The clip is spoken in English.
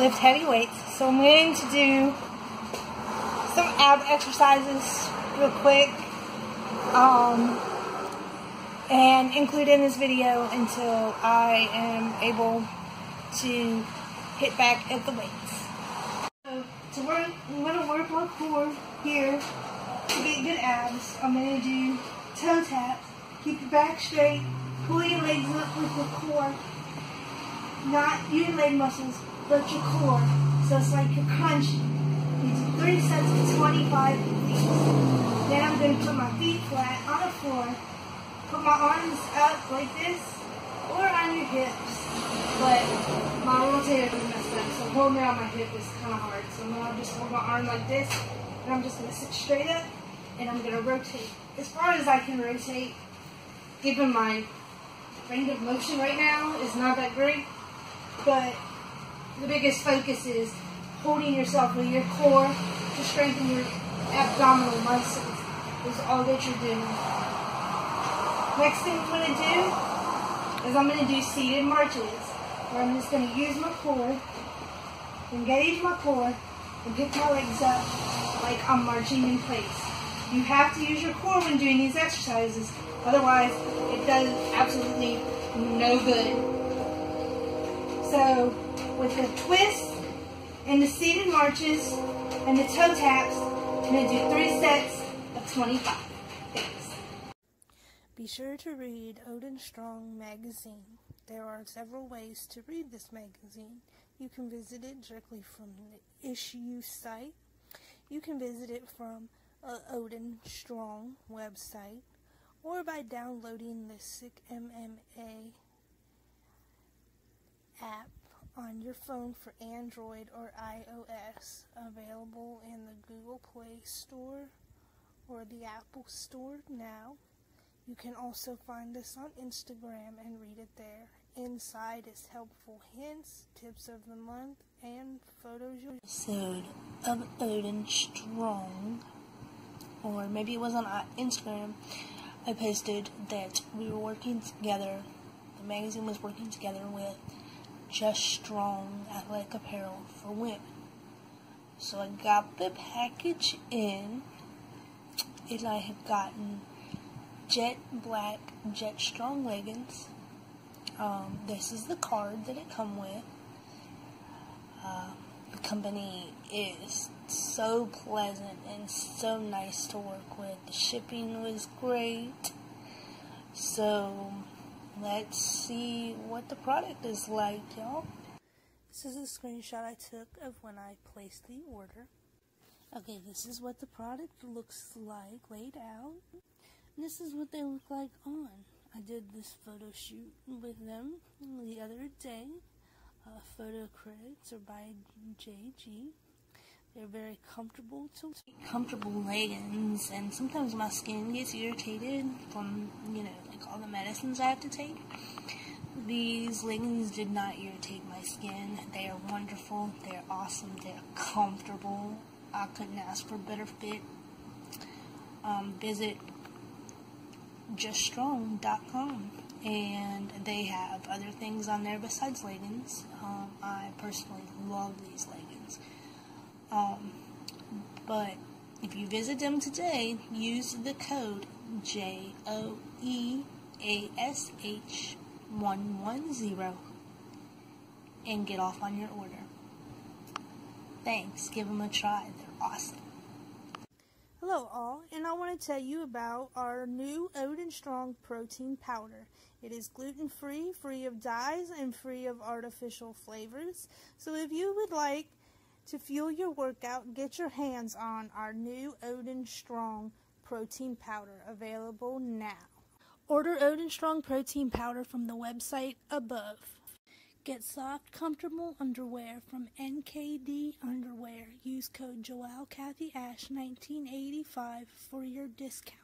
lift heavy weights. So I'm going to do some ab exercises real quick. Um, and include in this video until I am able to hit back at the weights. So to work, I'm going to work my core here to get good abs. I'm going to do toe taps. Keep your back straight. Pull your legs up with the core. Not your leg muscles, but your core. So it's like crunching. You do three sets of 25 feet. Then I'm going to put my feet flat on the floor put my arms up like this or on your hips. But my rotator is messed up, so holding it on my hip is kind of hard. So I'm going to just hold my arm like this, and I'm just going to sit straight up, and I'm going to rotate as far as I can rotate. Given my range of motion right now is not that great, but the biggest focus is holding yourself with your core to strengthen your abdominal muscles is all that you're doing. Next thing I'm going to do is I'm going to do seated marches, where I'm just going to use my core, engage my core, and pick my legs up like I'm marching in place. You have to use your core when doing these exercises, otherwise it does absolutely no good. So with the twist and the seated marches and the toe taps, going to do three sets of 25. Be sure to read Odin Strong magazine. There are several ways to read this magazine. You can visit it directly from the issue site. You can visit it from uh, Odin Strong website or by downloading the Sick MMA app on your phone for Android or iOS, available in the Google Play Store or the Apple Store now. You can also find us on Instagram and read it there. Inside is helpful hints, tips of the month, and photos. Episode of Odin Strong, or maybe it was on Instagram. I posted that we were working together. The magazine was working together with Just Strong Athletic Apparel for Women. So I got the package in, and I have gotten jet black jet strong leggings. Um, this is the card that it come with. Uh, the company is so pleasant and so nice to work with. The shipping was great. So let's see what the product is like y'all this is a screenshot I took of when I placed the order okay this is what the product looks like laid out this is what they look like on. I did this photo shoot with them the other day. Uh, photo credits are by JG. They're very comfortable to comfortable leggings, and sometimes my skin gets irritated from you know like all the medicines I have to take. These leggings did not irritate my skin. They are wonderful. They're awesome. They're comfortable. I couldn't ask for a better fit. Um, visit juststrong.com and they have other things on there besides leggings. Um, I personally love these leggings. Um, but if you visit them today, use the code J O E A S H 110 and get off on your order. Thanks. Give them a try. They're awesome. Hello all, and I want to tell you about our new Odin Strong protein powder. It is gluten free, free of dyes, and free of artificial flavors. So if you would like to fuel your workout, get your hands on our new Odin Strong protein powder available now. Order Odin Strong protein powder from the website above. Get soft, comfortable underwear from NKD Underwear. Use code Joelle Kathy Ash 1985 for your discount.